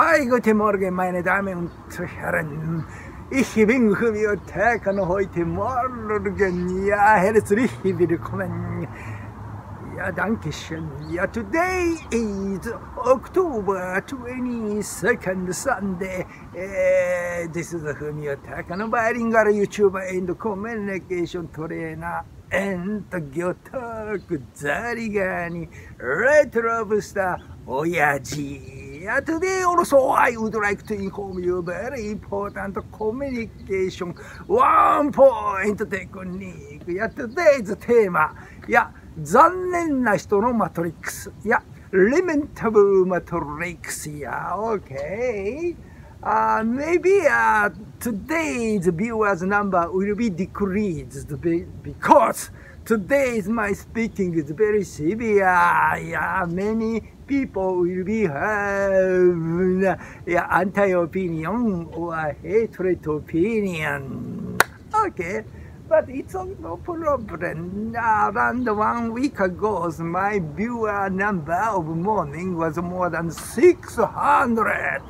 Hi, guten Morgen, meine Damen und Herren. Ich bin Fumio Tekano heute Morgen. Ja, herzlich willkommen. Ja, danke schön. Ja, today is October 22nd Sunday. Uh, this is Fumio Tekano, bilingual YouTuber and communication trainer. And Gyotaku Zarigani, Red Lobster, Oyaji. Yeah, today also I would like to inform you very important communication one point technique. いや、today's テーマ。いや、残念な人のマトリックス。いや、lamentable matrix. Yeah, okay. Uh, maybe uh, today's viewers number will be decreased because today's my speaking is very severe. Yeah, many people will be have yeah, anti-opinion or hatred opinion. Okay. But it's no problem. Around one week ago, my viewer number of morning was more than 600.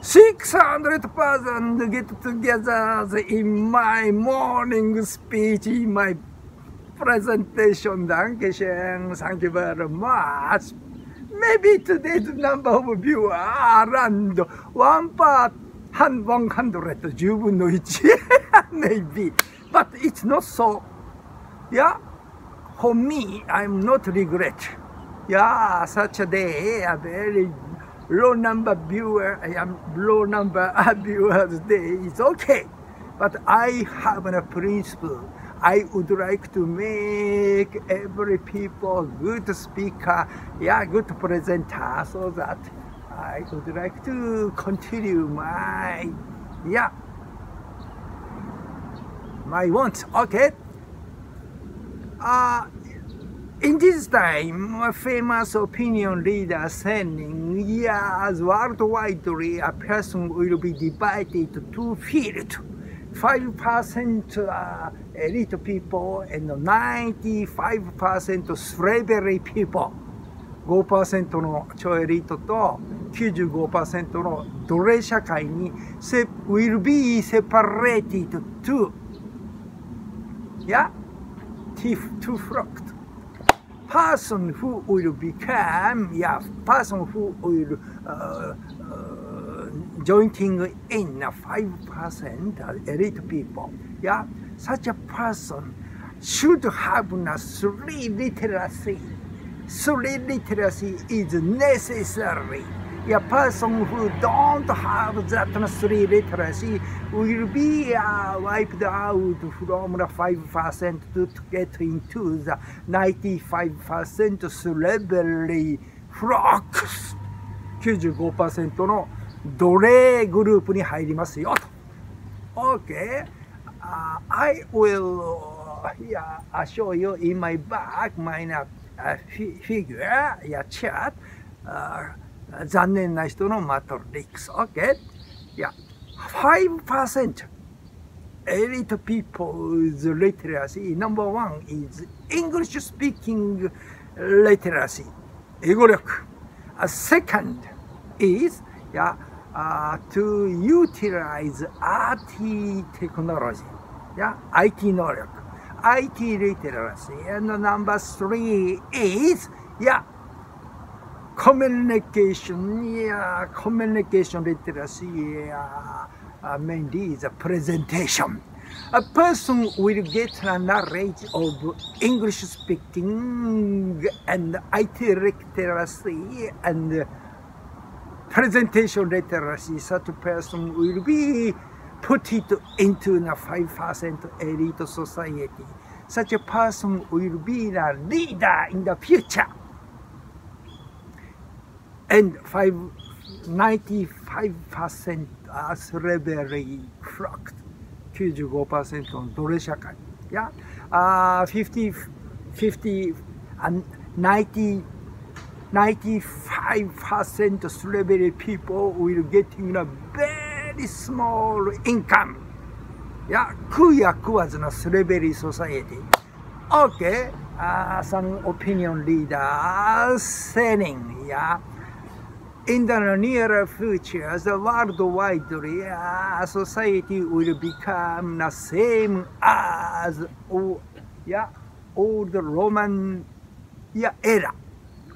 600 person get together in my morning speech, in my presentation. Thank you very much. Maybe today's number of viewers are around one part, 100, 10分の 1. Maybe. But it's not so. Yeah. For me, I'm not regret. Yeah, such a day, a very low number viewer, I am low number viewers day is okay. But I have a principle. I would like to make every people good speaker, yeah, good presenter, so that I would like to continue my, yeah, my wants. Okay. Uh, in this time, a famous opinion leader saying, yes, worldwide, a person will be divided to two fields. 5% uh, elite people and 95% slavery people. 5%の超エリートと95%の奴隷社会に will be separated to yeah two flocked person who will become yeah person who will uh, joining in a 5% elite people yeah? Such a person should have a three literacy. Three literacy is necessary. A person who don't have that three literacy will be uh, wiped out from the 5% to, to get into the 95% slavery flocks 95%の奴隷グループに入りますよと OK、uh, I will yeah, show you in my back my uh, figure yeah, chat、uh, 残念な人のマトリックス。OK? いや、5% elite people's literacy. Number one is English speaking literacy. 英語力。A second is yeah, uh, to utilize IT technology. Yeah, IT 能力。IT literacy. And number three is yeah, communication, yeah, communication literacy, yeah, uh, mainly is a presentation. A person will get a knowledge of English speaking and IT literacy and presentation literacy. Such a person will be put it into the 5% elite society. Such a person will be the leader in the future. and five, 95% are slavery flocked 95%の奴隷社会 yeah uh, 50 50 and 90 95% slavery people will getting a very small income. Yeah, Kuyaku was a slavery society. Okay, uh, some opinion leaders saying, yeah, in the near future, the worldwide uh, society will become the same as oh, yeah, old Roman yeah, era.